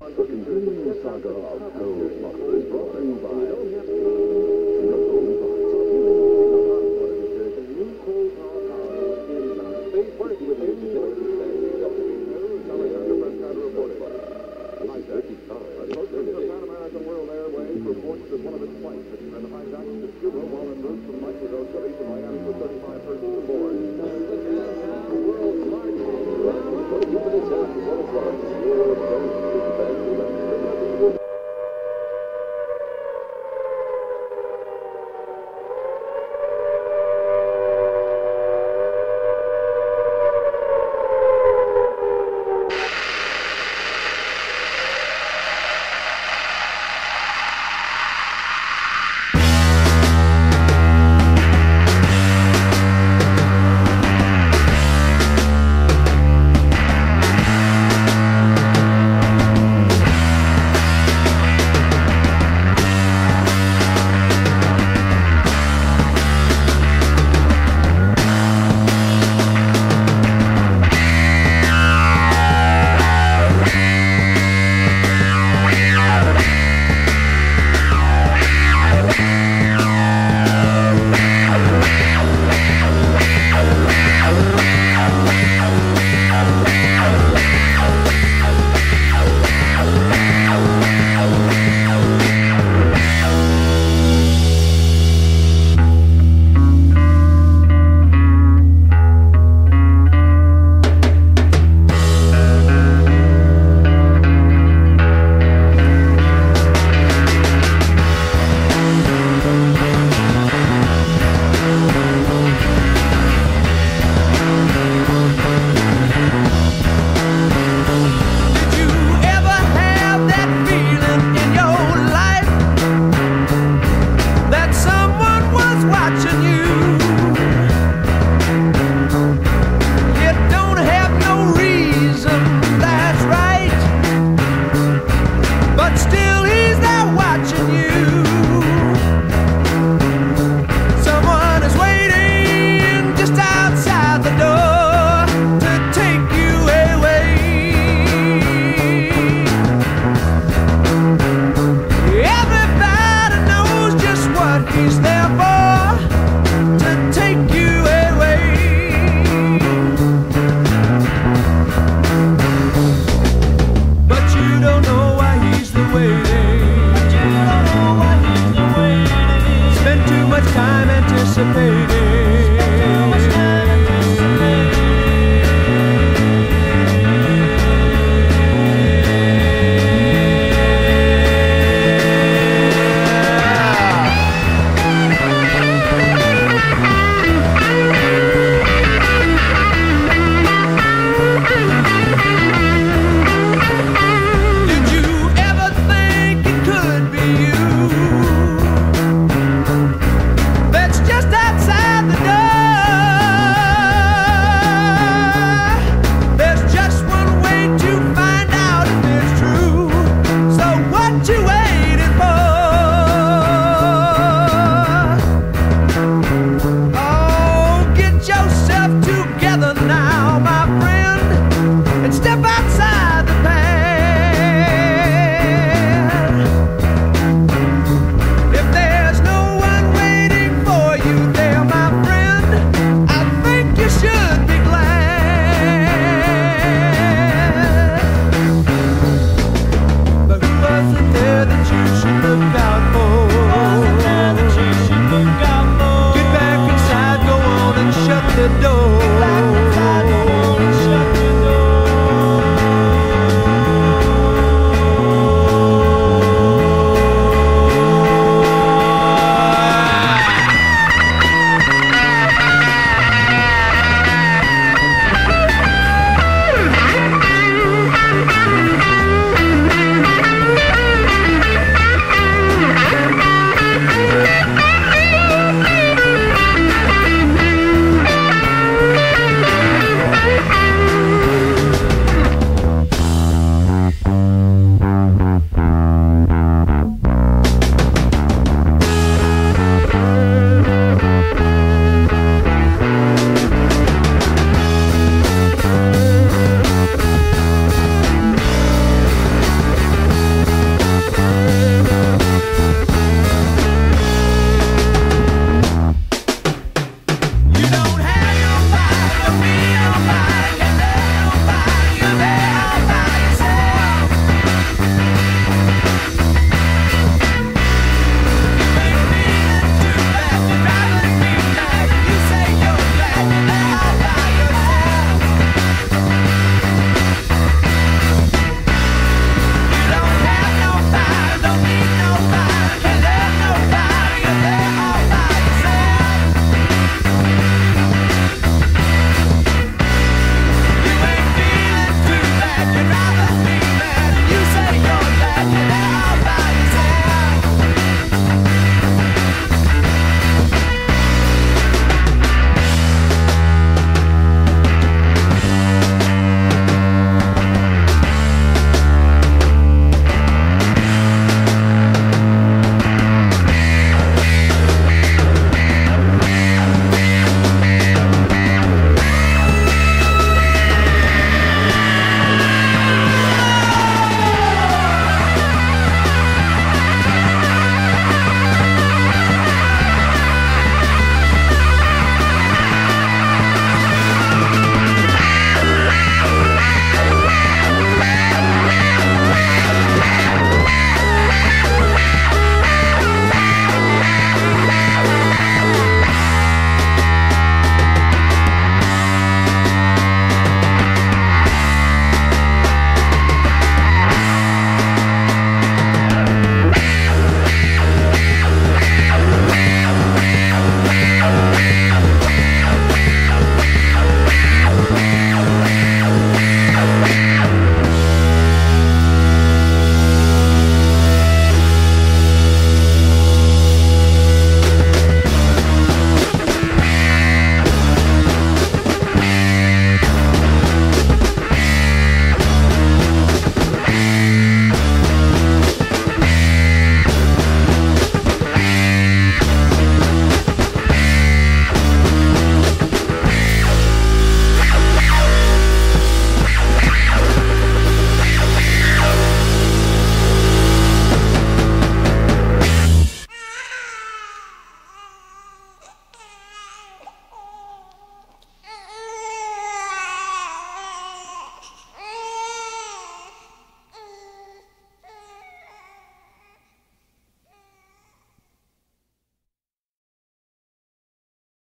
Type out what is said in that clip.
The continuing saga of Hell's Mother is brought to you by...